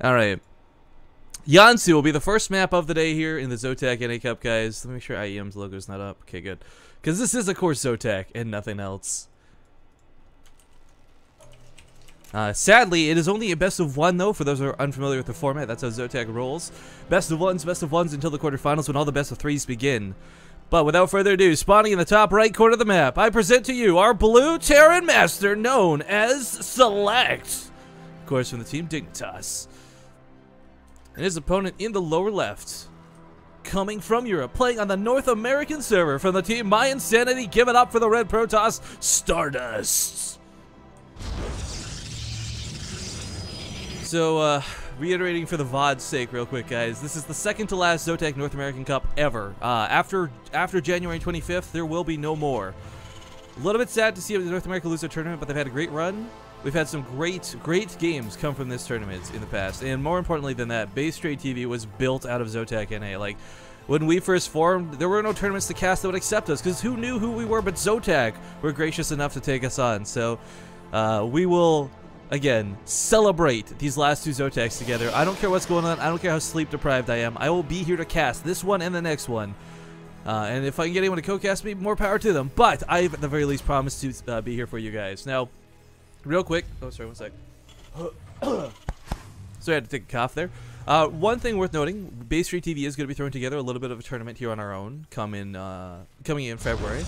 All right. Yeonsu will be the first map of the day here in the Zotac NA Cup, guys. Let me make sure IEM's logo's not up. Okay, good. Because this is, of course, Zotac and nothing else. Uh, sadly, it is only a best of one, though, for those who are unfamiliar with the format. That's how Zotac rolls. Best of ones, best of ones until the quarterfinals when all the best of threes begin. But without further ado, spawning in the top right corner of the map, I present to you our blue Terran Master known as Select. Of course, from the team Dignitas and his opponent in the lower left. Coming from Europe, playing on the North American server from the team My Insanity, give it up for the Red Protoss, Stardust. So, uh, reiterating for the VOD's sake real quick, guys, this is the second to last Zotac North American Cup ever. Uh, after, after January 25th, there will be no more. A little bit sad to see North America lose their tournament, but they've had a great run. We've had some great, great games come from this tournament in the past, and more importantly than that, Base Trade TV was built out of Zotac NA. Like, when we first formed, there were no tournaments to cast that would accept us, because who knew who we were but Zotac were gracious enough to take us on. So, uh, we will, again, celebrate these last two Zotacs together. I don't care what's going on. I don't care how sleep deprived I am. I will be here to cast this one and the next one. Uh, and if I can get anyone to co-cast me, more power to them. But I've at the very least promised to uh, be here for you guys. Now, real quick. Oh, sorry, one sec. so I had to take a cough there. Uh, one thing worth noting: Base Trade TV is going to be throwing together a little bit of a tournament here on our own, come in, uh, coming in February.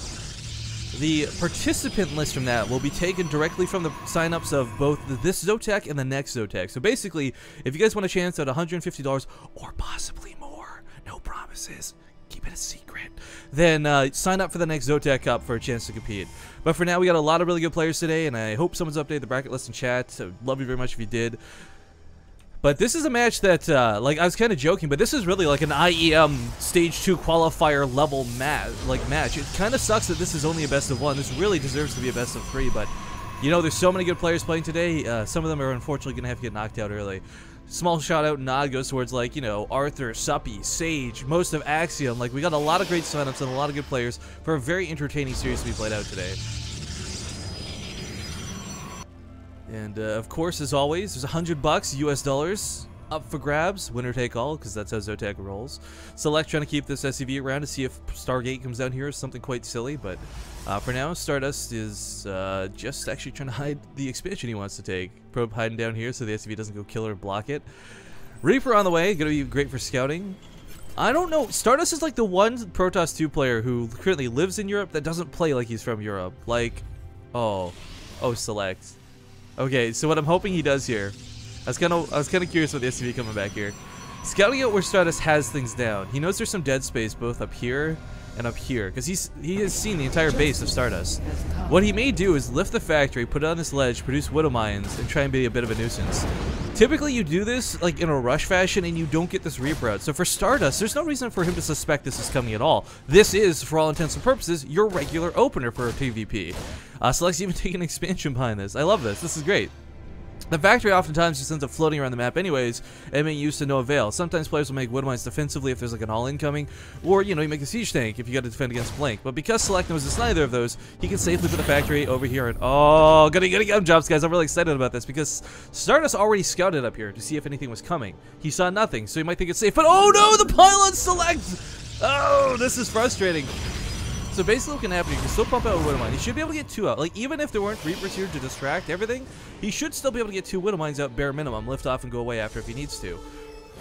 The participant list from that will be taken directly from the signups of both this Zotac and the next Zotac. So basically, if you guys want a chance at $150 or possibly more, no promises, keep it a secret, then uh, sign up for the next Zotac Cup for a chance to compete. But for now, we got a lot of really good players today, and I hope someone's updated the bracket list in chat. Love you very much if you did. But this is a match that, uh, like, I was kind of joking, but this is really like an IEM Stage 2 qualifier level match. Like match. It kind of sucks that this is only a best of one. This really deserves to be a best of three, but, you know, there's so many good players playing today. Uh, some of them are unfortunately going to have to get knocked out early. Small shout out nod goes towards like, you know, Arthur, Suppy, Sage, most of Axiom. Like we got a lot of great signups and a lot of good players for a very entertaining series to be played out today. And uh, of course, as always, there's a hundred bucks US dollars up for grabs, winner take all, because that's how Zotac rolls. Select trying to keep this SCV around to see if Stargate comes down here, something quite silly, but uh, for now, Stardust is uh, just actually trying to hide the expansion he wants to take. Probe hiding down here so the SCV doesn't go kill or block it. Reaper on the way, gonna be great for scouting. I don't know, Stardust is like the one Protoss 2 player who currently lives in Europe that doesn't play like he's from Europe. Like, oh, oh, Select. Okay, so what I'm hoping he does here, I was kind of I was kind of curious with the SCV coming back here. Scouting out where Stardust has things down. He knows there's some dead space both up here and up here because he's he has seen the entire base of Stardust. What he may do is lift the factory, put it on this ledge, produce widow mines, and try and be a bit of a nuisance. Typically, you do this like in a rush fashion, and you don't get this Reaper out. So for Stardust, there's no reason for him to suspect this is coming at all. This is, for all intents and purposes, your regular opener for a PvP. Uh, Select's even taking an expansion behind this. I love this. This is great. The factory oftentimes just ends up floating around the map anyways and being used to no avail. Sometimes players will make widow mines defensively if there's like an all incoming, or you know, you make a siege tank if you got to defend against Blink. But because Select knows it's neither of those, he can safely put the factory over here and oh, gonna get gum jobs, guys. I'm really excited about this because Stardust already scouted up here to see if anything was coming. He saw nothing, so he might think it's safe. But oh no, the pylon Select! Oh, this is frustrating. So basically what can happen, you can still pump out Widow Mine. He should be able to get two out. Like, even if there weren't Reapers here to distract everything, he should still be able to get two Widow Mines out bare minimum, lift off and go away after if he needs to.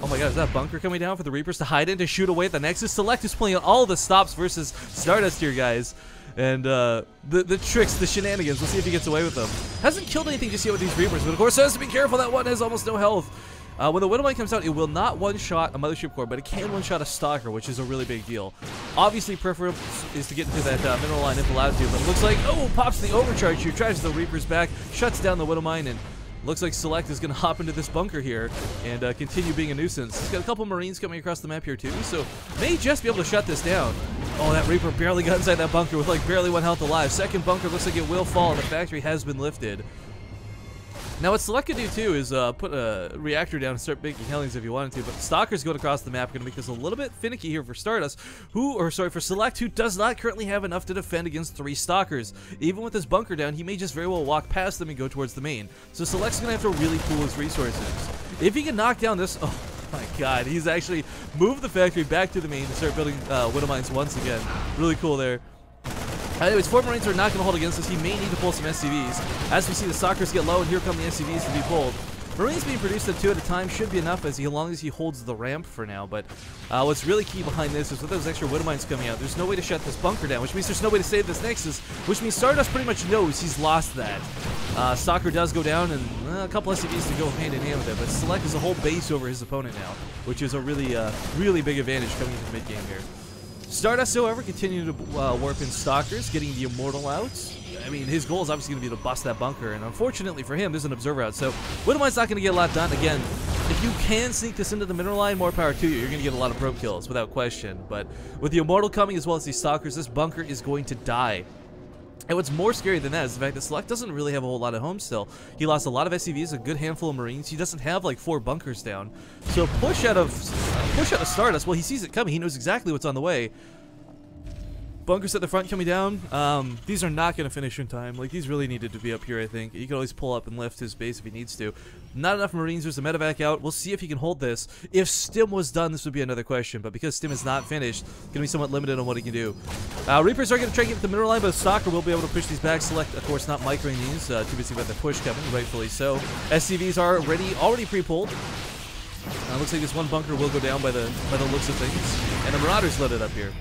Oh my god, is that bunker coming down for the Reapers to hide in to shoot away at the Nexus? Select is playing all the stops versus Stardust here, guys. And uh, the, the tricks, the shenanigans, we'll see if he gets away with them. Hasn't killed anything just yet with these Reapers, but of course has to be careful, that one has almost no health. Uh, when the Widowmine comes out, it will not one-shot a Mothership Core, but it can one-shot a Stalker, which is a really big deal. Obviously, preferable is to get into that uh, mineral line if allowed to, but it looks like, oh, pops the overcharge here, drives the Reapers back, shuts down the Widowmine, and looks like Select is going to hop into this bunker here and uh, continue being a nuisance. He's got a couple Marines coming across the map here too, so may just be able to shut this down. Oh, that Reaper barely got inside that bunker with like barely one health alive. Second bunker looks like it will fall, and the factory has been lifted. Now what Select can do too is uh, put a reactor down and start making hellions if you wanted to, but Stalkers going across the map going to make this a little bit finicky here for Stardust, who, or sorry, for Select, who does not currently have enough to defend against three Stalkers. Even with his bunker down, he may just very well walk past them and go towards the main. So Select's going to have to really pool his resources. If he can knock down this... Oh, my God. He's actually moved the factory back to the main to start building uh, Widow Mines once again. Really cool there. Anyways, four Marines are not going to hold against us. He may need to pull some SCVs. As we see the Stalkers get low, and here come the SCVs to be pulled. Marines being produced at two at a time should be enough as, he, as long as he holds the ramp for now. But uh, what's really key behind this is with those extra Widow Mines coming out, there's no way to shut this bunker down, which means there's no way to save this Nexus, which means Stardust pretty much knows he's lost that. Uh, Stalker does go down, and uh, a couple SCVs to go hand in hand with it, but Select is a whole base over his opponent now, which is a really, uh, really big advantage coming into mid game here. Stardust, however, continuing to uh, warp in Stalkers, getting the Immortal out. I mean, his goal is obviously going to be to bust that bunker, and unfortunately for him, there's an Observer out, so Widowmine's not going to get a lot done. Again, if you can sneak this into the mineral line, more power to you. You're going to get a lot of probe kills, without question. But with the Immortal coming as well as these Stalkers, this bunker is going to die. And what's more scary than that is the fact that Select doesn't really have a whole lot of homes still. He lost a lot of SCVs, a good handful of Marines. He doesn't have like four bunkers down. So push out of push out of Stardust. Well, he sees it coming. He knows exactly what's on the way. Bunkers at the front coming down. Um, these are not going to finish in time. Like, these really needed to be up here, I think. He can always pull up and lift his base if he needs to. Not enough Marines. There's a medevac out. We'll see if he can hold this. If Stim was done, this would be another question. But because Stim is not finished, going to be somewhat limited on what he can do. Uh, Reapers are going to try to get the mineral line, but Stalker will be able to push these back. Select, of course, not microing these. Uh, too busy about the push coming, rightfully so. SCVs are ready, already pre-pulled. Uh, looks like this one bunker will go down by the by the looks of things. And the Marauders loaded up here.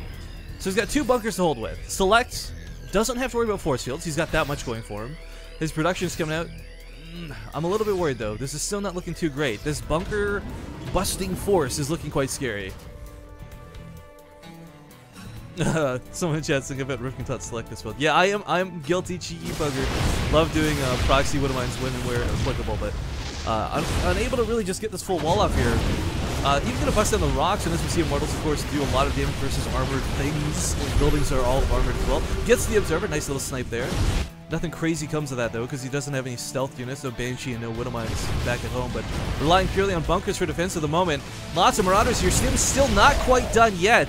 So he's got two bunkers to hold with. Select doesn't have to worry about force fields. He's got that much going for him. His production is coming out. Mm, I'm a little bit worried though. This is still not looking too great. This bunker busting force is looking quite scary. someone in chat saying about Rifkin taught select this build. Yeah, I am I'm guilty cheeky bugger. Love doing uh, proxy Widow Mines when and where applicable, but uh, I'm unable to really just get this full wall off here. Uh, even gonna bust down the rocks, and as we see Immortals, of course, do a lot of damage versus armored things. Buildings are all armored as well. Gets the Observer, nice little snipe there. Nothing crazy comes of that, though, because he doesn't have any stealth units, no Banshee and no Widow Mines back at home, but relying purely on bunkers for defense at the moment. Lots of Marauders here. Stim's still not quite done yet.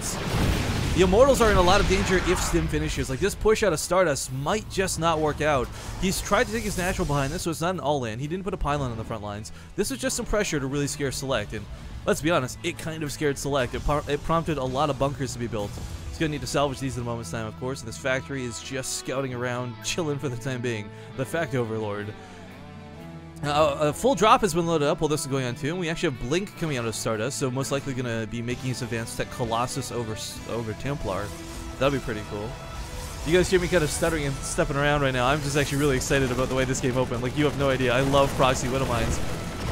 The Immortals are in a lot of danger if Stim finishes. Like, this push out of Stardust might just not work out. He's tried to take his natural behind this, so it's not an all-in. He didn't put a pylon on the front lines. This was just some pressure to really scare Select, and let's be honest, it kind of scared Select. It, it prompted a lot of bunkers to be built. He's going to need to salvage these in a moment's time, of course. And this factory is just scouting around, chilling for the time being. The Fact Overlord. Uh, a full drop has been loaded up while this is going on too, and we actually have Blink coming out of Stardust, so most likely going to be making his advanced tech Colossus over over Templar. That'll be pretty cool. You guys hear me kind of stuttering and stepping around right now. I'm just actually really excited about the way this game opened. Like, you have no idea. I love Proxy Widow Mines.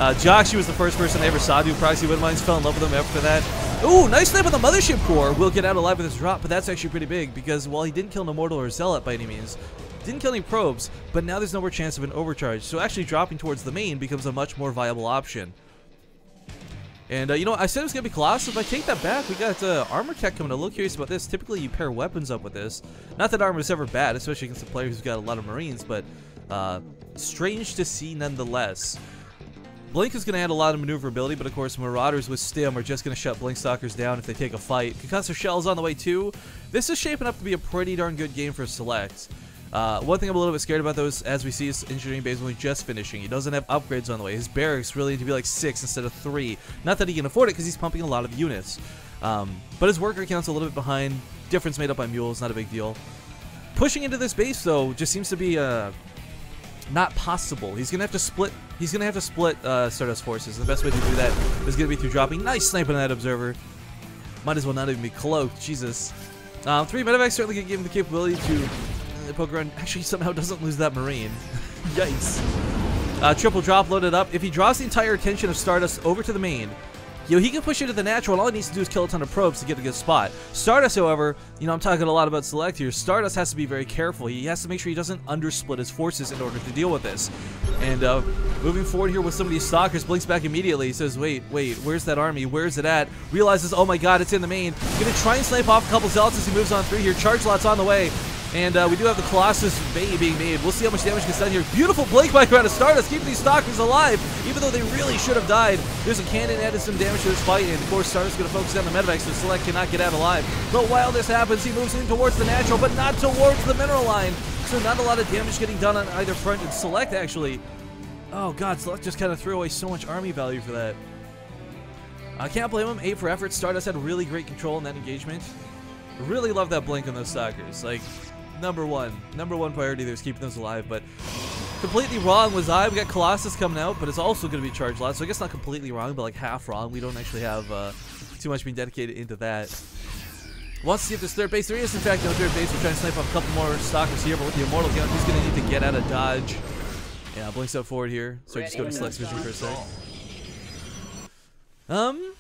Uh, Josh, was the first person I ever saw do Proxy Widow Mines. Fell in love with him after that. Ooh, nice snipe on the Mothership Core. Will get out alive with this drop, but that's actually pretty big because while he didn't kill an Immortal or Zealot by any means, didn't kill any probes, but now there's no more chance of an overcharge. So actually dropping towards the main becomes a much more viable option. And, uh, you know, I said it was going to be Colossus. If I take that back, we got uh, Armor Tech coming. A little curious about this. Typically, you pair weapons up with this. Not that armor is ever bad, especially against a player who's got a lot of Marines, but uh, strange to see nonetheless. Blink is going to add a lot of maneuverability, but of course Marauders with Stim are just going to shut Blink Stalkers down if they take a fight. Concussive Shell's on the way too. This is shaping up to be a pretty darn good game for Select. Uh, one thing I'm a little bit scared about though is, as we see, his engineering base only just finishing. He doesn't have upgrades on the way. His barracks really need to be like six instead of three. Not that he can afford it because he's pumping a lot of units. Um, but his worker count's a little bit behind. Difference made up by mules, not a big deal. Pushing into this base though just seems to be uh, not possible. He's gonna have to split. He's gonna have to split uh, Stardust forces. The best way to do that is gonna be through dropping. Nice sniping that observer. Might as well not even be cloaked. Jesus. Um, three medevacs certainly gonna give him the capability to uh, poke around. Actually, somehow doesn't lose that marine. Yikes. Uh, triple drop loaded up. If he draws the entire attention of Stardust over to the main, you know, he can push into the natural, and all he needs to do is kill a ton of probes to get a good spot. Stardust, however, you know, I'm talking a lot about Select here. Stardust has to be very careful. He has to make sure he doesn't undersplit his forces in order to deal with this. And uh, moving forward here with some of these Stalkers, blinks back immediately. He says, wait, wait, where's that army? Where's it at? Realizes, oh my god, it's in the main. Gonna try and snipe off a couple Zealots as he moves on through here. Chargelots on the way. And uh, we do have the Colossus Bay being made. We'll see how much damage gets done here. Beautiful Blink Bike around to Stardust, keeping these Stalkers alive, even though they really should have died. There's a cannon added some damage to this fight, and of course Stardust going to focus on the medevacs, so Select cannot get out alive. But while this happens, he moves in towards the natural, but not towards the mineral line. So not a lot of damage getting done on either front, and Select actually Oh god, Select just kind of threw away so much army value for that. I can't blame him. 8 for effort. Stardust had really great control in that engagement. Really love that blink on those stalkers. Like, number one. Number one priority there is keeping those alive, but completely wrong was I. We got Colossus coming out, but it's also going to be charged a lot, so I guess not completely wrong, but like half wrong. We don't actually have uh, too much being dedicated into that. Wants to see if there's third base. There is, in fact, no third base. We're trying to snipe off a couple more stalkers here, but with the Immortal gun, he's going to need to get out of dodge. Yeah, blinks up forward here. Sorry, just go to select vision for a sec. Um,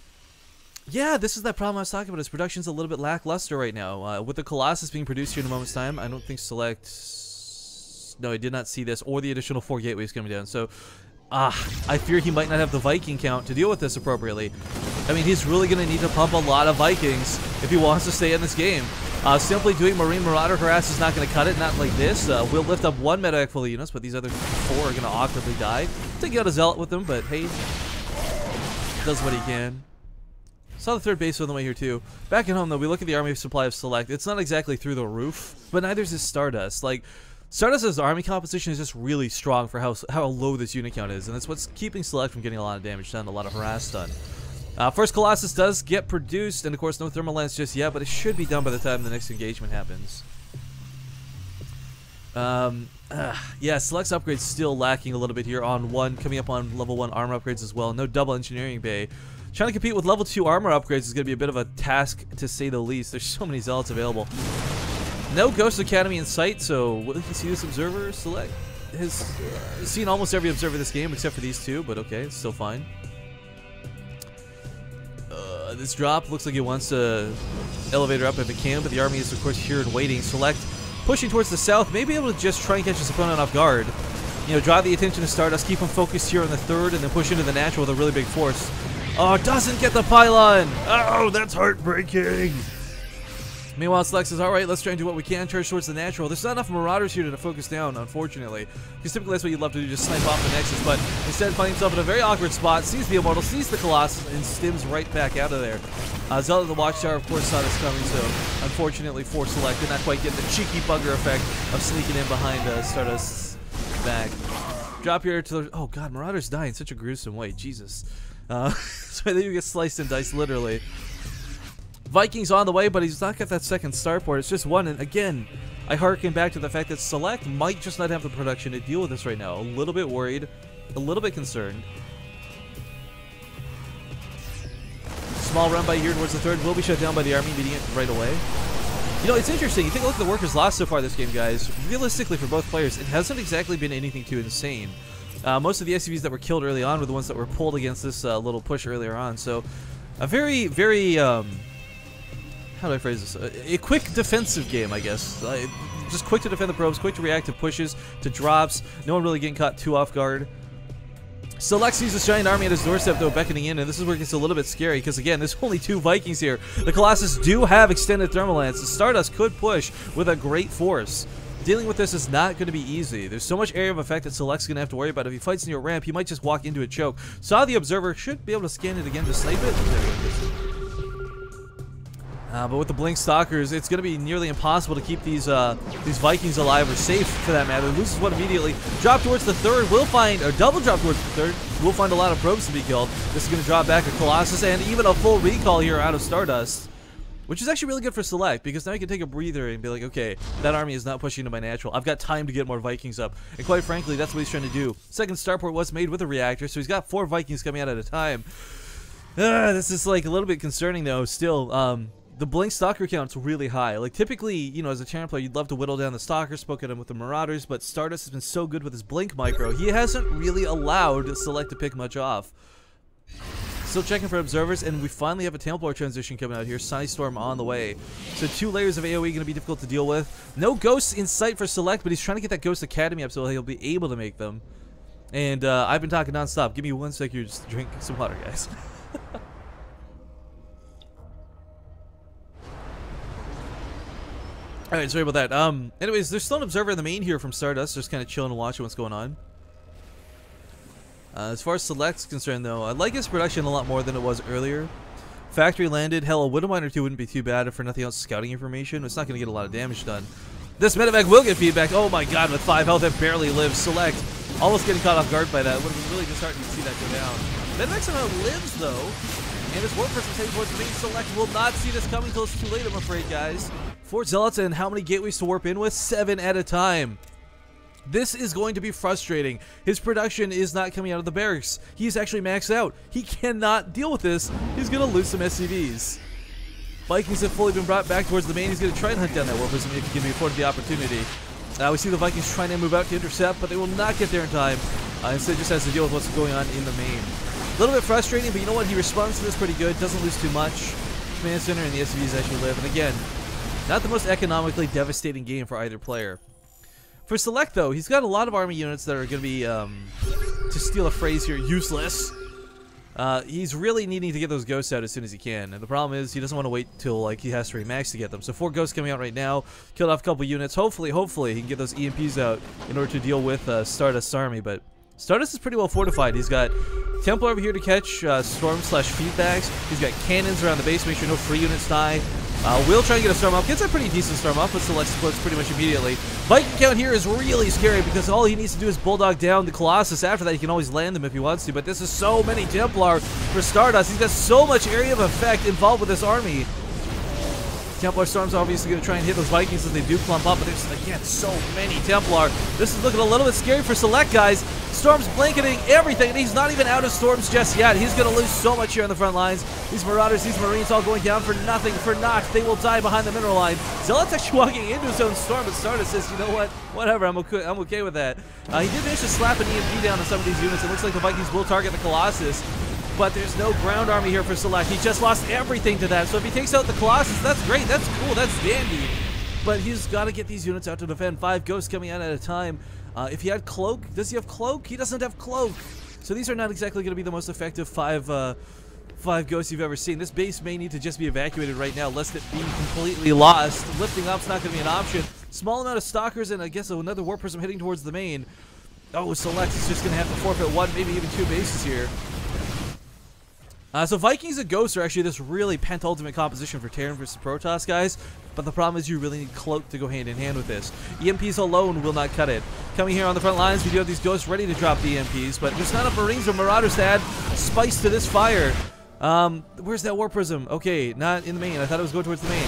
yeah, this is that problem I was talking about. His production's a little bit lackluster right now. Uh, with the Colossus being produced here in a moment's time, I don't think Select... No, I did not see this, or the additional four gateways coming down. So, ah, I fear he might not have the Viking count to deal with this appropriately. I mean, he's really going to need to pump a lot of Vikings if he wants to stay in this game. Uh, simply doing Marine Marauder Harass is not going to cut it, not like this. Uh, we'll lift up one medevac full of units, but these other four are going to awkwardly die. Take out a Zealot with them, but hey, does what he can. Saw the third base on the way here too. Back at home though, we look at the army supply of Select. It's not exactly through the roof, but neither is Stardust. Like, Stardust's army composition is just really strong for how, how low this unit count is, and that's what's keeping Select from getting a lot of damage done, a lot of harass done. Uh, first Colossus does get produced, and of course no Thermal Lance just yet, but it should be done by the time the next engagement happens. Um, uh, yeah, Select's upgrades still lacking a little bit here on 1, coming up on level 1 armor upgrades as well. No double engineering bay. Trying to compete with level 2 armor upgrades is going to be a bit of a task, to say the least. There's so many zealots available. No Ghost Academy in sight, so will you see this observer select? Has uh, seen almost every observer this game except for these two, but okay, it's still fine. This drop looks like it wants to elevator up if it can, but the army is of course here and waiting. Select pushing towards the south, may be able to just try and catch his opponent off guard. You know, draw the attention of Stardust, keep him focused here on the third, and then push into the natural with a really big force. Oh, doesn't get the pylon! Oh, that's heartbreaking! Meanwhile, Select says, alright, let's try and do what we can, charge towards the natural. There's not enough Marauders here to focus down, unfortunately. Because typically that's what you'd love to do, just snipe off the Nexus, but instead finds himself in a very awkward spot, sees the Immortal, sees the Colossus, and stims right back out of there. Uh, Zelda the Watchtower, of course, saw this coming, so unfortunately for Select did not quite get the cheeky bugger effect of sneaking in behind uh, Stardust's back. Drop here to the... Oh god, Marauder's dying in such a gruesome way, Jesus. Uh, so then you get sliced and diced, literally. Vikings on the way, but he's not got that second starport. It's just one, and again, I harken back to the fact that Select might just not have the production to deal with this right now. A little bit worried, a little bit concerned. Small run by here towards the third will be shut down by the army, meeting it right away. You know, it's interesting. You take a look at the workers lost so far this game, guys. Realistically, for both players, it hasn't exactly been anything too insane. Uh, most of the SCVs that were killed early on were the ones that were pulled against this uh, little push earlier on. So, a very, very um, how do I phrase this? A, a quick defensive game, I guess. Uh, just quick to defend the probes, quick to react to pushes, to drops. No one really getting caught too off guard. Select sees this giant army at his doorstep, though, beckoning in, and this is where it gets a little bit scary, because again, there's only two Vikings here. The Colossus do have extended thermal lance. The Stardust could push with a great force. Dealing with this is not going to be easy. There's so much area of effect that Select's going to have to worry about. If he fights near a ramp, he might just walk into a choke. Saw the Observer, should be able to scan it again to snipe it. Uh, but with the Blink Stalkers, it's going to be nearly impossible to keep these uh, these Vikings alive or safe, for that matter. Loses one immediately. Drop towards the third. We'll find, a double drop towards the third. We'll find a lot of probes to be killed. This is going to drop back a Colossus and even a full recall here out of Stardust. Which is actually really good for Select, because now you can take a breather and be like, okay, that army is not pushing into my natural. I've got time to get more Vikings up. And quite frankly, that's what he's trying to do. Second starport was made with a reactor, so he's got four Vikings coming out at a time. Uh, this is like a little bit concerning though, still. Um, the Blink Stalker count's really high. Like, typically, you know, as a champion player, you'd love to whittle down the Stalkers, spoke at him with the Marauders, but Stardust has been so good with his Blink micro, he hasn't really allowed Select to pick much off. Still checking for observers, and we finally have a Templar transition coming out here. Psionic Storm on the way. So two layers of AoE going to be difficult to deal with. No ghosts in sight for Select, but he's trying to get that Ghost Academy up so he'll be able to make them. And uh, I've been talking nonstop. Give me one sec here, just drink some water, guys. Alright, sorry about that. Um, anyways, there's still an observer in the main here from Stardust, just kind of chilling and watching what's going on. Uh, as far as Select's concerned, though, I like his production a lot more than it was earlier. Factory landed, hell, a Widow Miner 2 wouldn't be too bad if for nothing else scouting information. It's not going to get a lot of damage done. This medevac will get feedback. Oh my god, with 5 health, it barely lives. Select Almost getting caught off guard by that. Would have been really disheartening to see that go down. Medivacs somehow lives, though. And his Warp Prism heading towards the select will not see this coming until it's too late, I'm afraid, guys. Four Zealots and how many gateways to warp in with? Seven at a time. This is going to be frustrating. His production is not coming out of the barracks. He's actually maxed out. He cannot deal with this. He's going to lose some SCVs. Vikings have fully been brought back towards the main. He's going to try and hunt down that Warp Prism if he can be afforded the opportunity. Uh, we see the Vikings trying to move out to intercept, but they will not get there in time. Uh, instead, just has to deal with what's going on in the main. A little bit frustrating, but you know what? He responds to this pretty good. Doesn't lose too much. Command Center and the SCVs actually live. And again, not the most economically devastating game for either player. For Select, though, he's got a lot of army units that are going to be, um, to steal a phrase here, useless. Uh, he's really needing to get those ghosts out as soon as he can. And the problem is he doesn't want to wait till like he has to remax to get them. So four ghosts coming out right now. Killed off a couple units. Hopefully, hopefully he can get those EMPs out in order to deal with uh, Stardust's army. But Stardust is pretty well fortified. He's got Templar over here to catch uh, storm slash feedbacks. He's got cannons around the base, make sure no free units die. Uh, will try and get a storm up. Gets a pretty decent storm up, but Select splits pretty much immediately. Viking count here is really scary because all he needs to do is bulldog down the Colossus. After that, he can always land them if he wants to. But this is so many Templar for Stardust. He's got so much area of effect involved with this army. Templar Storm's obviously going to try and hit those Vikings as they do clump up, but there's, again, so many Templar. This is looking a little bit scary for Select, guys. Storm's blanketing everything, and he's not even out of Storms just yet. He's going to lose so much here on the front lines. These Marauders, these Marines all going down for nothing, for naught. They will die behind the mineral line. Zealot's actually walking into his own Storm, but Stardust says, you know what, whatever, I'm okay, I'm okay with that. Uh, he did manage to slap an EMP down on some of these units. It looks like the Vikings will target the Colossus but there's no ground army here for Select. He just lost everything to that. So if he takes out the Colossus, that's great. That's cool. That's dandy. But he's got to get these units out to defend. Five ghosts coming out at a time. Uh, if he had Cloak, does he have Cloak? He doesn't have Cloak. So these are not exactly going to be the most effective five uh, five ghosts you've ever seen. This base may need to just be evacuated right now, lest it be completely lost. Lifting up's not going to be an option. Small amount of stalkers and I guess another warp prism heading towards the main. Oh, Select is just going to have to forfeit one, maybe even two bases here. Uh, so Vikings and Ghosts are actually this really penultimate composition for Terran versus Protoss, guys. But the problem is you really need Cloak to go hand in hand with this. EMPs alone will not cut it. Coming here on the front lines, we do have these Ghosts ready to drop the EMPs, but there's not enough Marines or Marauders to add spice to this fire. Um, where's that Warp Prism? Okay, not in the main. I thought it was going towards the main.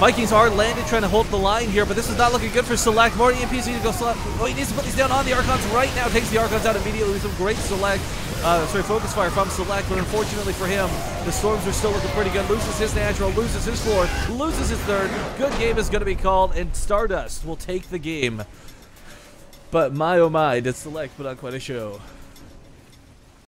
Vikings are landed trying to hold the line here, but this is not looking good for Select. More EMPs need to go select. Oh, he needs to put these down on the Archons right now. Takes the Archons out immediately with some great Select. Uh, sorry, focus fire from Select, but unfortunately for him, the Storms are still looking pretty good. Loses his natural, loses his fourth, loses his third. Good game is going to be called, and Stardust will take the game. But my oh my, did Select put on quite a show.